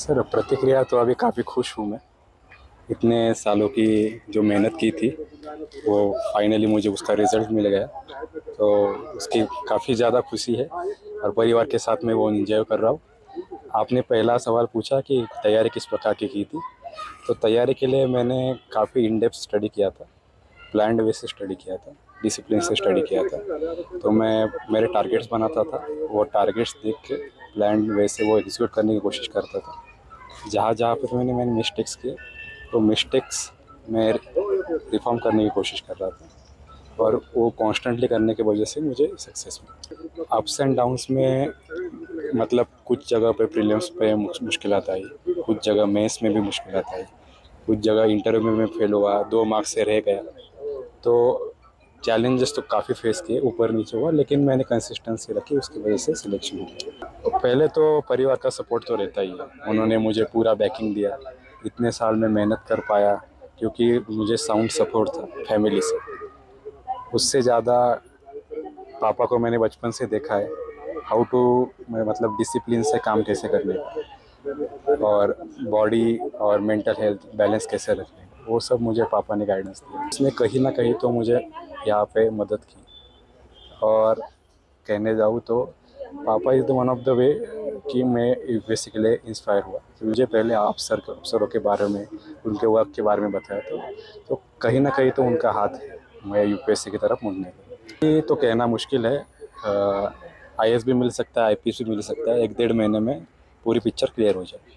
Sir प्रतिक्रिया तो अभी काफ़ी खुश हूँ मैं। इतने सालों की जो मेहनत की थी, वो फाइनली मुझे उसका रिज़ल्ट मिल गया। तो उसकी काफ़ी ज़्यादा खुशी है और परिवार के साथ में वो इन्जॉय कर रहा हूँ। आपने पहला सवाल पूछा कि तैयारी किस प्रकार की की थी? तो तैयारी के लिए मैंने काफ़ी इन डेप्थ स्टडी किया था प्लान वे से स्टडी किया था डिसिप्लिन से स्टडी किया था। तो मैं, मेरे टारगेट्स बनाता था, वो टारगेट्स देख के प्लान वे से वो एग्जीक्यूट करने की कोशिश करता था। जहाँ जहाँ पर मैंने मैंने मिस्टेक्स किए तो मिस्टेक्स मैं रिफॉर्म करने की कोशिश कर रहा था। और वो कॉन्स्टेंटली करने की वजह से मुझे सक्सेस मिली। अप्स एंड डाउन्स में मतलब कुछ जगह पे प्रीलिम्स पे मुश्किल आई, कुछ जगह मेंस में भी मुश्किल आई, कुछ जगह इंटरव्यू में मैं फेल हुआ, दो मार्क्स से रह गया। तो चैलेंजेस तो काफ़ी फेस किए, ऊपर नीचे हुआ, लेकिन मैंने कंसिस्टेंसी रखी, उसकी वजह से सिलेक्शन हो गया तो पहले तो परिवार का सपोर्ट तो रहता ही है। उन्होंने मुझे पूरा बैकिंग दिया, इतने साल में मेहनत कर पाया, क्योंकि मुझे साउंड सपोर्ट था फैमिली से। उससे ज़्यादा पापा को मैंने बचपन से देखा है हाउ टू मतलब डिसिप्लिन से काम कैसे करने और बॉडी और मेंटल हेल्थ बैलेंस कैसे रखने वो सब मुझे पापा ने गाइडेंस दिया। इसमें कहीं ना कहीं तो मुझे यहाँ पे मदद की। और कहने जाऊँ तो पापा is the one of the way कि मैं बेसिकली इंस्पायर हुआ। तो मुझे पहले आप सर अफसरों के बारे में, उनके वर्क के बारे में बताया तो तो कहीं ना कहीं तो उनका हाथ है, मैं यूपीएससी की तरफ़ मुड़ने ये तो कहना मुश्किल है। आईएस भी मिल सकता है आईपीएस भी मिल सकता है। एक डेढ़ महीने में पूरी पिक्चर क्लियर हो जाए।